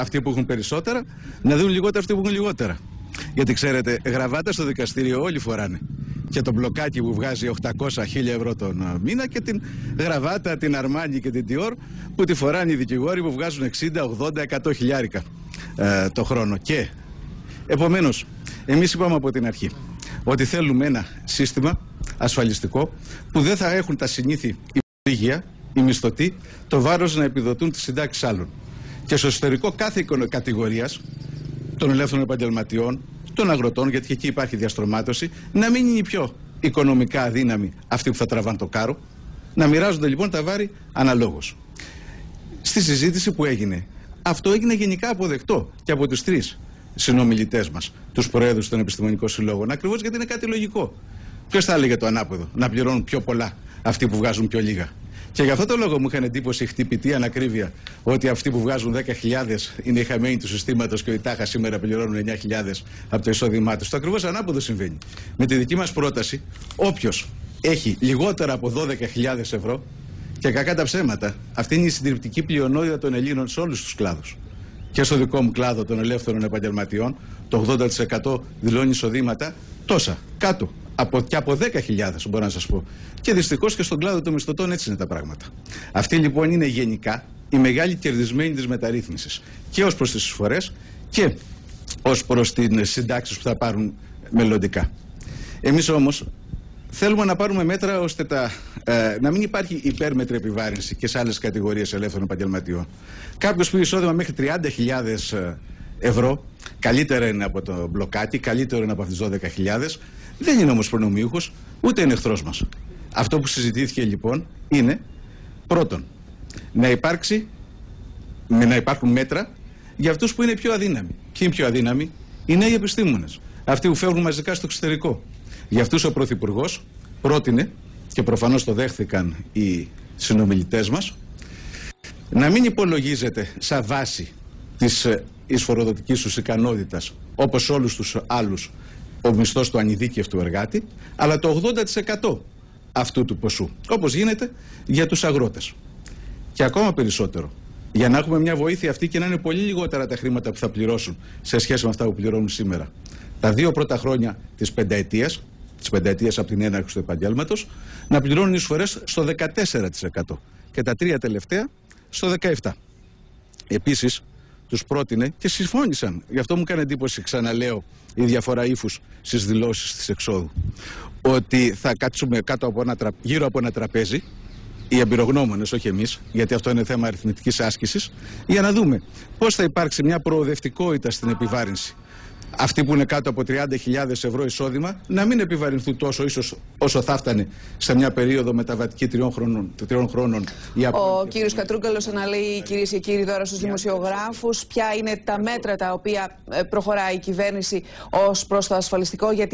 αυτοί που έχουν περισσότερα, να δουν λιγότερα αυτοί που έχουν λιγότερα. Γιατί ξέρετε, γραβάτα στο δικαστήριο όλοι φοράνε. Και το μπλοκάκι που βγάζει 800-1000 ευρώ τον ε, μήνα και την γραβάτα, την Αρμάνι και την Τιόρ που τη φοράνε οι δικηγόροι που βγάζουν 60, 80, 100 χιλιάρικα ε, το χρόνο. Και επομένως, εμείς είπαμε από την αρχή ότι θέλουμε ένα σύστημα ασφαλιστικό που δεν θα έχουν τα συνήθη η υγεία, οι μισθωτοί, το βάρος να επιδοτούν τις συντάξεις άλλων. Και στο εσωτερικό κάθε κατηγορίας των ελεύθερων επαγγελματιών, των αγροτών, γιατί και εκεί υπάρχει διαστρωμάτωση, να μην είναι οι πιο οικονομικά αδύναμοι αυτοί που θα τραβάνε το κάρο, να μοιράζονται λοιπόν τα βάρη αναλόγως. Στη συζήτηση που έγινε, αυτό έγινε γενικά αποδεκτό και από τους τρεις συνομιλητές μας, τους προέδρους των επιστημονικών συλλόγων, ακριβώς γιατί είναι κάτι λογικό. Ποιος θα έλεγε το ανάποδο, να πληρώνουν πιο πολλά αυτοί που βγάζουν πιο λίγα; Και γι' αυτό το λόγο μου είχαν εντύπωση χτυπητή ανακρίβεια ότι αυτοί που βγάζουν 10.000 είναι οι χαμένοι του συστήματος και οι τάχα σήμερα πληρώνουν 9.000 από το εισόδημά τους. Το ακριβώς ανάποδο συμβαίνει. Με τη δική μας πρόταση, όποιος έχει λιγότερα από 12.000 ευρώ και κακά τα ψέματα, αυτή είναι η συντριπτική πλειονότητα των Ελλήνων σε όλους τους κλάδους. Και στο δικό μου κλάδο των ελεύθερων επαγγελματιών, το 80% δηλώνει εισοδήματα τόσα, κάτω από, και από 10.000 μπορώ να σας πω. Και δυστυχώς και στον κλάδο των μισθωτών έτσι είναι τα πράγματα. Αυτή λοιπόν είναι γενικά η μεγάλη κερδισμένη της μεταρρύθμισης και ως προς τις εισφορές και ως προς τις συντάξεις που θα πάρουν μελλοντικά. Εμείς όμως θέλουμε να πάρουμε μέτρα ώστε τα, ε, να μην υπάρχει υπέρμετρη επιβάρυνση και σε άλλες κατηγορίες ελεύθερων επαγγελματιών. Κάποιος που εισόδημα μέχρι 30.000 ε, ευρώ, καλύτερα είναι από το μπλοκάκι, καλύτερο είναι από αυτές τις 12.000, δεν είναι όμως προνομιούχος, ούτε είναι εχθρός μας. Αυτό που συζητήθηκε λοιπόν είναι πρώτον να υπάρξει, να υπάρχουν μέτρα για αυτούς που είναι πιο αδύναμοι. Ποιοι είναι πιο αδύναμοι, οι νέοι επιστήμονες. Αυτοί που φεύγουν μαζικά στο εξωτερικό. Για αυτούς ο Πρωθυπουργός πρότεινε και προφανώς το δέχθηκαν οι συνομιλητές μας να μην υπολογίζεται σαν βάση της ε, εισφοροδοτικής τους ικανότητας όπως όλους τους άλλους ο μισθός του ανειδίκευτου εργάτη, αλλά το 80% αυτού του ποσού, όπως γίνεται για τους αγρότες. Και ακόμα περισσότερο, για να έχουμε μια βοήθεια αυτή και να είναι πολύ λιγότερα τα χρήματα που θα πληρώσουν σε σχέση με αυτά που πληρώνουν σήμερα. Τα δύο πρώτα χρόνια της πενταετίας, της πενταετίας από την έναρξη του επαγγέλματος, να πληρώνουν εισφορές στο 14% και τα τρία τελευταία στο 17%. Επίσης, τους πρότεινε και συμφώνησαν. Γι' αυτό μου έκανε εντύπωση, ξαναλέω, η διαφορά ύφους στις δηλώσεις της εξόδου. Ότι θα κάτσουμε κάτω από ένα τρα... γύρω από ένα τραπέζι, οι εμπειρογνώμονες, όχι εμείς, γιατί αυτό είναι θέμα αριθμητικής άσκησης, για να δούμε πώς θα υπάρξει μια προοδευτικότητα στην επιβάρυνση αυτοί που είναι κάτω από 30.000 ευρώ εισόδημα να μην επιβαρυνθούν τόσο ίσως όσο θα φτάνε σε μια περίοδο μεταβατική τριών χρόνων. Τριών χρόνων Ο κύριος Κατρούγκαλος αναλύει κυρίε και κύριοι τώρα στους δημοσιογράφους ποια είναι τα μέτρα τα οποία ε, προχωράει η κυβέρνηση ως προς το ασφαλιστικό γιατί